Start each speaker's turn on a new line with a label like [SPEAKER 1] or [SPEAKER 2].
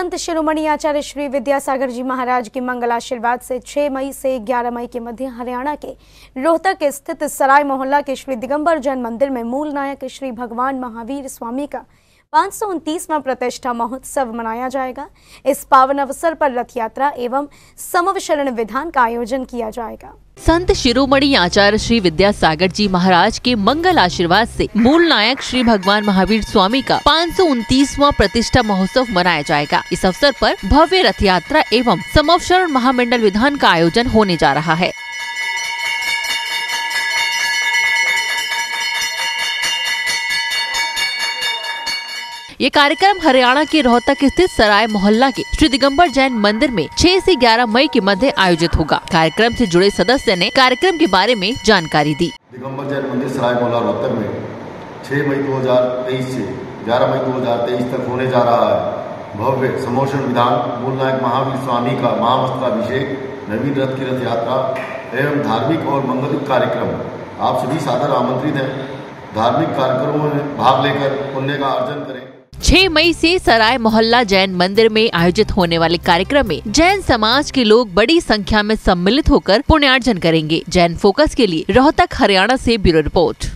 [SPEAKER 1] संत शिरोमणि आचार्य श्री विद्यासागर जी महाराज के मंगल आशीर्वाद से 6 मई से 11 मई के मध्य हरियाणा के रोहतक स्थित सराय मोहल्ला के श्री दिगंबर जैन मंदिर में मूल नायक श्री भगवान महावीर स्वामी का पाँच प्रतिष्ठा महोत्सव मनाया जाएगा। इस पावन अवसर पर रथ यात्रा एवं समवशरण विधान का आयोजन किया जाएगा।
[SPEAKER 2] संत शिरोमणि आचार्य श्री विद्यासागर जी महाराज के मंगल आशीर्वाद से मूल नायक श्री भगवान महावीर स्वामी का पाँच प्रतिष्ठा महोत्सव मनाया जाएगा। इस अवसर पर भव्य रथ यात्रा एवं समवशरण महामंडल विधान का आयोजन होने जा रहा है। ये कार्यक्रम हरियाणा के रोहतक स्थित सराय मोहल्ला के श्री दिगम्बर जैन मंदिर में 6 से 11 मई के मध्य आयोजित होगा। कार्यक्रम से जुड़े सदस्य ने कार्यक्रम के बारे में जानकारी दी।
[SPEAKER 3] दिगम्बर जैन मंदिर सराय मोहल्ला रोहतक में छह मई 2023 से 11 मई 2023 तक होने जा रहा है। भव्य समोषण विधान, मूल नायक महावीर स्वामी का महामस्त्राभिषेक नवीन रथ की रथ यात्रा एवं धार्मिक और मंगलिक कार्यक्रम। आप सभी सादर आमंत्रित हैं। धार्मिक कार्यक्रमों में भाग लेकर पुण्य का अर्जन करें।
[SPEAKER 2] 6 मई से सराय मोहल्ला जैन मंदिर में आयोजित होने वाले कार्यक्रम में जैन समाज के लोग बड़ी संख्या में सम्मिलित होकर पुण्यार्जन करेंगे। जैन फोकस के लिए रोहतक, हरियाणा से ब्यूरो रिपोर्ट।